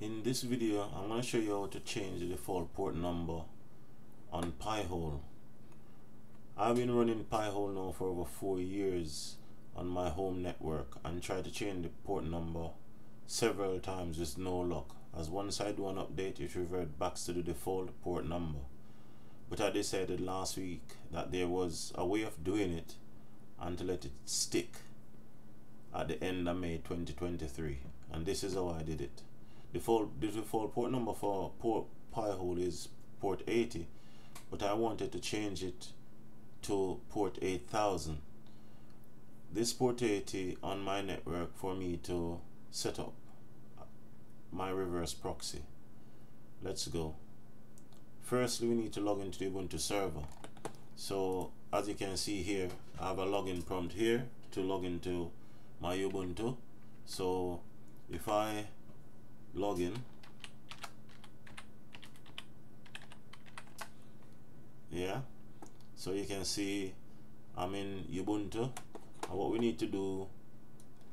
in this video I'm going to show you how to change the default port number on Pi-hole I've been running Pi-hole now for over four years on my home network and tried to change the port number several times with no luck. As once I do an update it revert back to the default port number. But I decided last week that there was a way of doing it and to let it stick at the end of May 2023 and this is how I did it default the default port number for port Pi-hole is port 80 but I wanted to change it to port 8000 this port 80 on my network for me to set up my reverse proxy. Let's go. Firstly we need to log into the Ubuntu server. So as you can see here I have a login prompt here to log into my Ubuntu. So if I log in yeah. So you can see I'm in Ubuntu. And what we need to do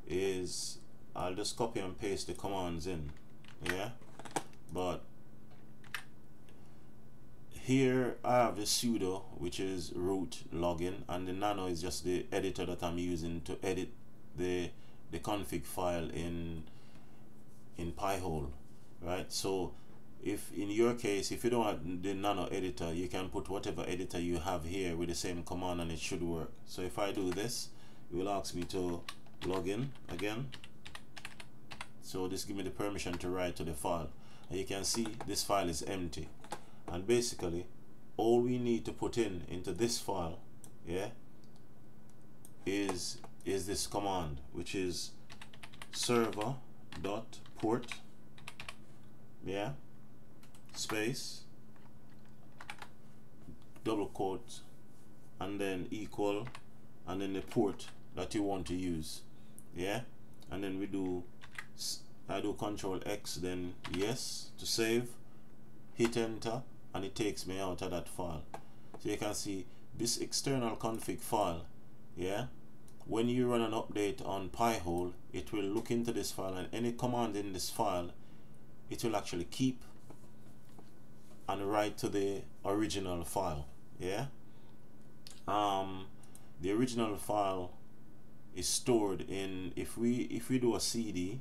is I'll just copy and paste the commands in. Yeah. But here I have the sudo which is root login. And the nano is just the editor that I'm using to edit the the config file in in Pi-hole right? So if in your case if you don't have the nano editor you can put whatever editor you have here with the same command and it should work. So if I do this it will ask me to log in again. So this give me the permission to write to the file. And you can see this file is empty. And basically all we need to put in into this file yeah is is this command which is server dot port. Yeah. Space. Double quote. And then equal. And then the port that you want to use. Yeah. And then we do I do control X then yes to save. Hit enter. And it takes me out of that file. So you can see this external config file. Yeah when you run an update on Pi-hole it will look into this file and any command in this file it will actually keep and write to the original file yeah? Um the original file is stored in if we if we do a CD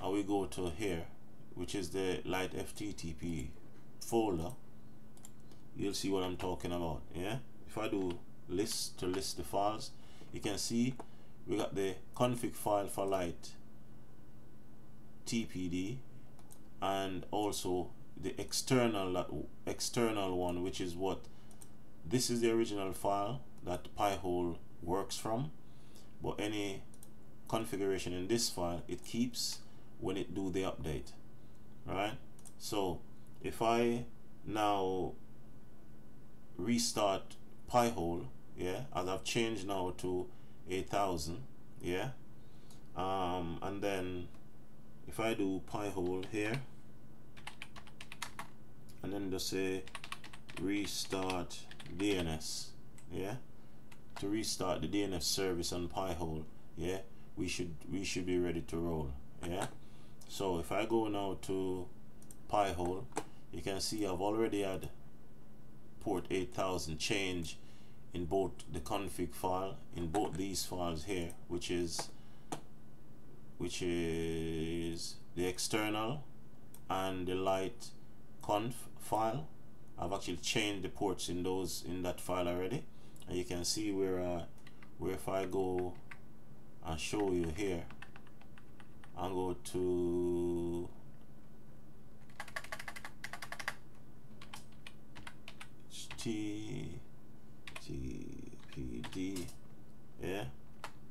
and we go to here which is the lighttpd folder you'll see what I'm talking about yeah? If I do list to list the files you can see we got the config file for light TPD and also the external uh, external one which is what this is the original file that Pi-hole works from. But any configuration in this file it keeps when it do the update right? So if I now restart Pi-hole yeah as I've changed now to 8000 yeah. Um, and then if I do Pi-hole here and then just say restart DNS yeah. To restart the DNS service on Pi-hole yeah we should we should be ready to roll yeah. So if I go now to Pi-hole you can see I've already had port 8000 change in both the config file in both these files here which is which is the external and the light conf file. I've actually changed the ports in those in that file already. And you can see where uh, where if I go and show you here and go to T TPD yeah?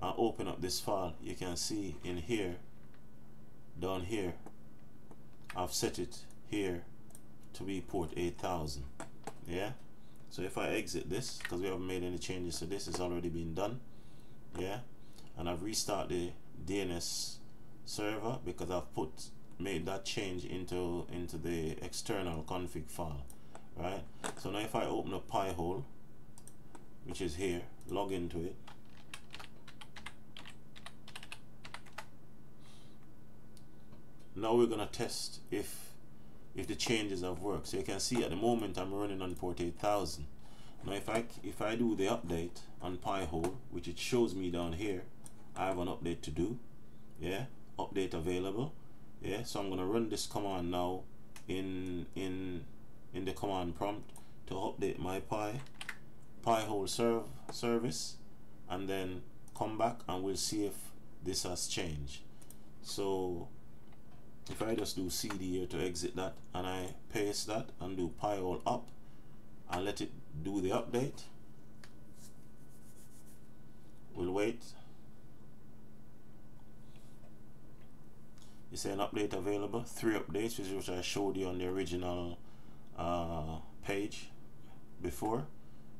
I open up this file. You can see in here down here. I've set it here to be port 8000 yeah? So if I exit this because we haven't made any changes to this it's already been done. Yeah? And I've restarted the DNS server because I've put made that change into into the external config file. Right? So now if I open a Pi-hole which is here. Log into it. Now we're gonna test if if the changes have worked. So you can see at the moment I'm running on port 8000 now if I if I do the update on Pi-hole which it shows me down here I have an update to do. Yeah update available. Yeah so I'm gonna run this command now in in in the command prompt to update my Pi Pi-hole serve service and then come back and we'll see if this has changed. So if I just do CD here to exit that and I paste that and do Pi-hole up and let it do the update we'll wait. You say an update available? Three updates which I showed you on the original uh, page before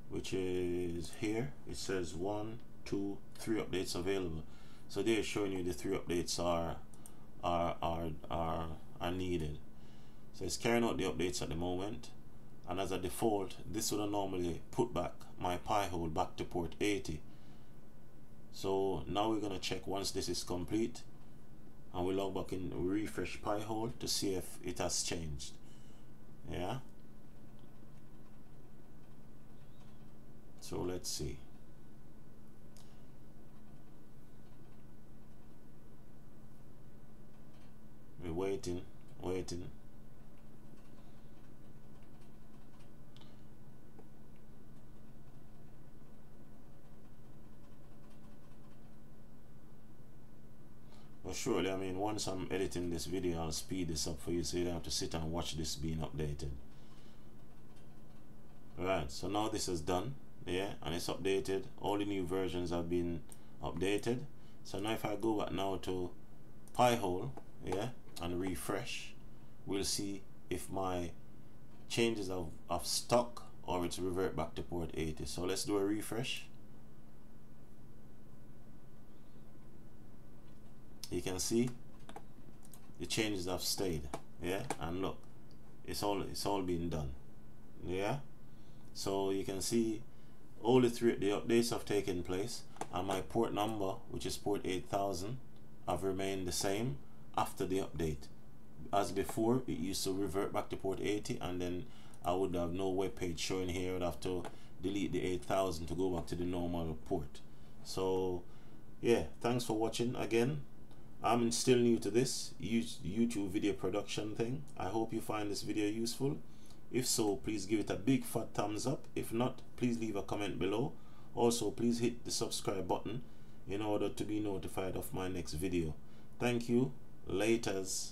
which is here. It says one two three updates available. So they're showing you the three updates are are are are, are needed. So it's carrying out the updates at the moment. And as a default this would normally put back my Pi-hole back to port 80 so now we're gonna check once this is complete and we log back in refresh Pi-hole to see if it has changed yeah so let's see. We're waiting waiting. Well surely I mean once I'm editing this video I'll speed this up for you so you don't have to sit and watch this being updated. Right so now this is done yeah and it's updated. All the new versions have been updated. So now if I go back now to Pi-hole yeah and refresh we'll see if my changes of, of stock or it's revert back to port 80 so let's do a refresh. You can see the changes have stayed yeah and look it's all it's all been done yeah. So you can see all the three the updates have taken place and my port number which is port 8000 have remained the same after the update. As before it used to revert back to port 80 and then I would have no web page showing here. I'd have to delete the 8000 to go back to the normal port. So yeah thanks for watching again. I'm still new to this YouTube video production thing. I hope you find this video useful if so, please give it a big fat thumbs up. If not, please leave a comment below. Also, please hit the subscribe button in order to be notified of my next video. Thank you. Laters.